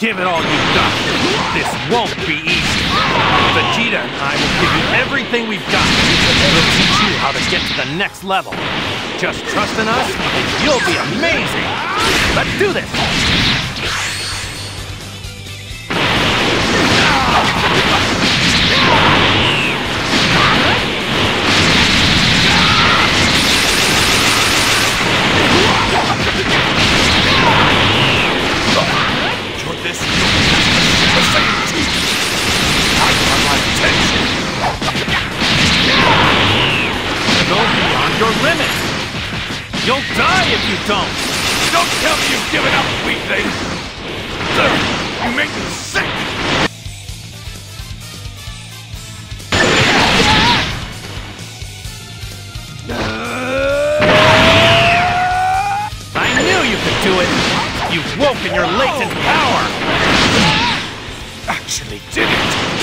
Give it all you've got. This won't be easy. Vegeta and I will give you everything we've got. We'll teach you how to get to the next level. Just trust in us, and you'll be amazing. Let's do this. Die don't. Tell me you've given up, weakling. Ugh, You make me sick. I knew you could do it. You've woken your latent power. Actually did it.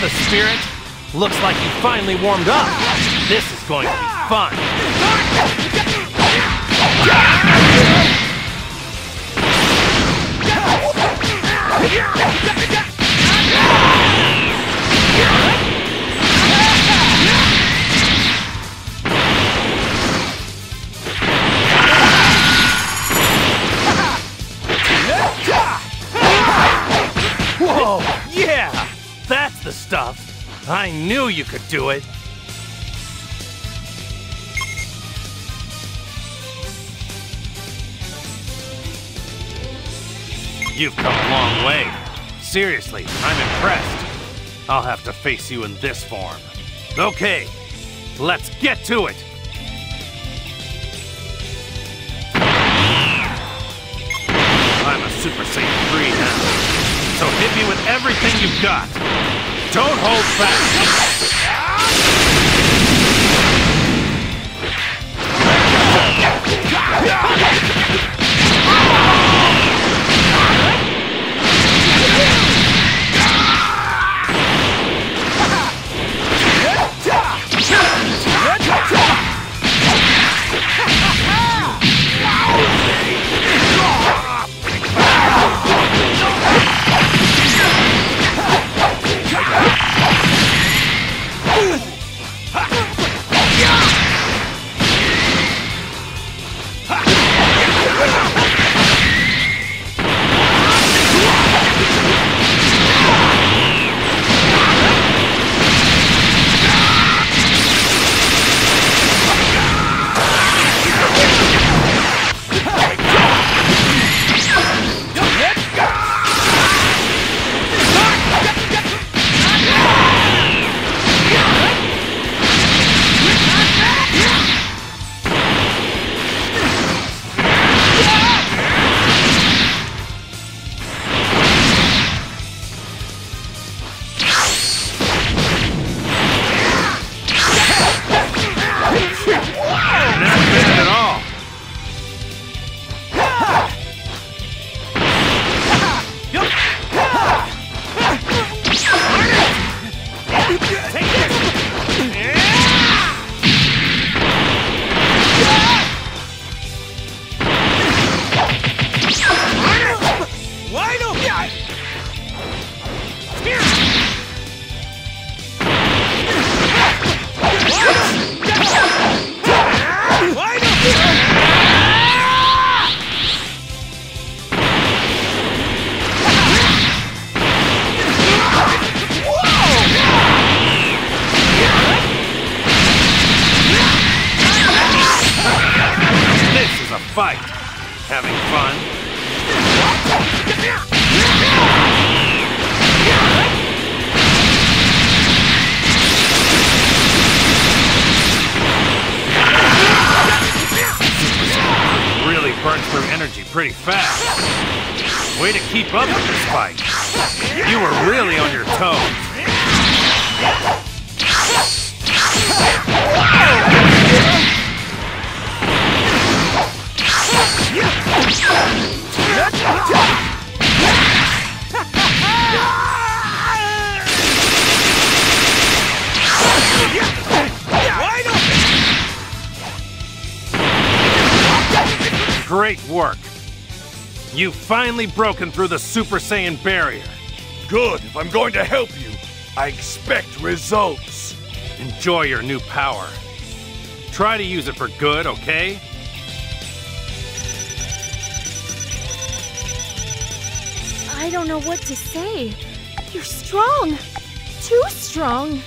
The spirit. Looks like you finally warmed up. This is going to be fun. Stuff. I knew you could do it. You've come a long way. Seriously, I'm impressed. I'll have to face you in this form. Okay, let's get to it. I'm a Super Saiyan 3 now. So hit me with everything you've got. Don't hold back. Through energy pretty fast. Way to keep up with this fight. You were really on your toes. Great work. You've finally broken through the Super Saiyan barrier. Good. If I'm going to help you, I expect results. Enjoy your new power. Try to use it for good, okay? I don't know what to say. You're strong. Too strong.